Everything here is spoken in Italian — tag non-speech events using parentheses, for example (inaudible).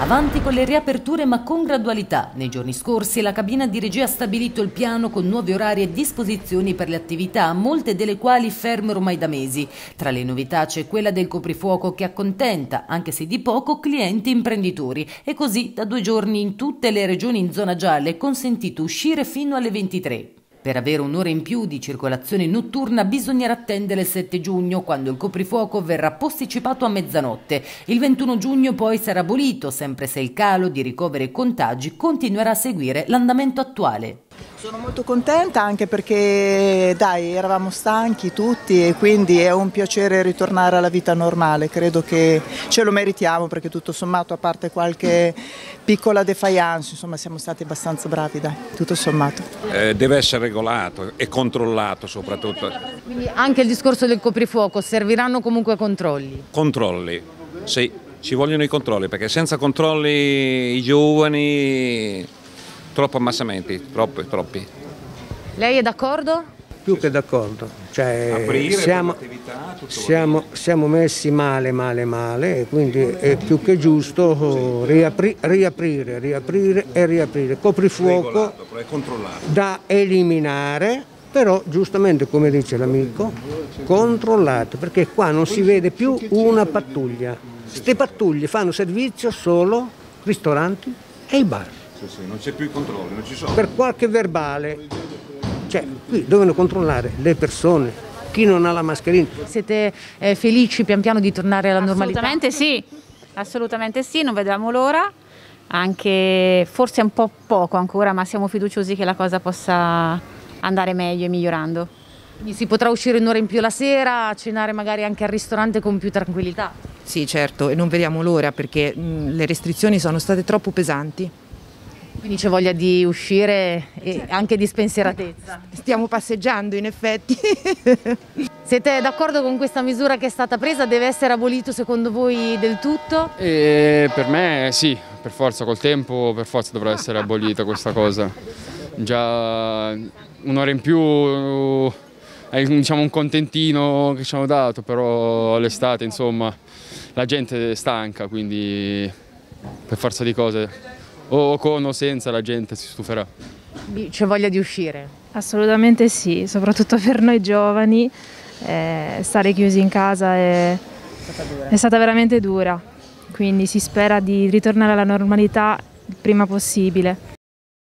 Avanti con le riaperture ma con gradualità. Nei giorni scorsi la cabina di regia ha stabilito il piano con nuovi orari e disposizioni per le attività, molte delle quali ferme ormai da mesi. Tra le novità c'è quella del coprifuoco che accontenta, anche se di poco, clienti e imprenditori. E così da due giorni in tutte le regioni in zona gialla è consentito uscire fino alle 23. Per avere un'ora in più di circolazione notturna bisognerà attendere il 7 giugno, quando il coprifuoco verrà posticipato a mezzanotte. Il 21 giugno poi sarà abolito, sempre se il calo di ricoveri e contagi continuerà a seguire l'andamento attuale. Sono molto contenta anche perché dai, eravamo stanchi tutti e quindi è un piacere ritornare alla vita normale, credo che ce lo meritiamo perché tutto sommato a parte qualche piccola defiance, insomma siamo stati abbastanza bravi, dai, tutto sommato. Eh, deve essere regolato e controllato soprattutto. Quindi anche il discorso del coprifuoco, serviranno comunque controlli? Controlli, sì, ci vogliono i controlli perché senza controlli i giovani troppo ammassamenti, troppi, troppi. Lei è d'accordo? Più che d'accordo, cioè, siamo, siamo, siamo, messi male, male, male e quindi è più che giusto riapri, riaprire, riaprire e riaprire. Coprifuoco da eliminare, però giustamente come dice l'amico, controllato, perché qua non si vede più una pattuglia. Queste pattuglie fanno servizio solo ristoranti e i bar. Sì, sì, non c'è più i controlli, non ci sono. Per qualche verbale, cioè qui devono controllare le persone, chi non ha la mascherina. Siete eh, felici pian piano di tornare alla normalità? Assolutamente sì, assolutamente sì, non vediamo l'ora, anche forse un po' poco ancora, ma siamo fiduciosi che la cosa possa andare meglio e migliorando. Quindi si potrà uscire un'ora in più la sera, cenare magari anche al ristorante con più tranquillità? Sì, certo, e non vediamo l'ora perché mh, le restrizioni sono state troppo pesanti. Quindi c'è voglia di uscire e anche di spensieratezza. Stiamo passeggiando in effetti. (laughs) Siete d'accordo con questa misura che è stata presa? Deve essere abolito secondo voi del tutto? E per me sì, per forza, col tempo per forza dovrà essere abolita questa cosa. Già un'ora in più è diciamo, un contentino che ci hanno dato, però all'estate insomma la gente è stanca, quindi per forza di cose o con o senza la gente si stuferà. C'è voglia di uscire? Assolutamente sì, soprattutto per noi giovani. Eh, stare chiusi in casa è, è stata veramente dura, quindi si spera di ritornare alla normalità il prima possibile.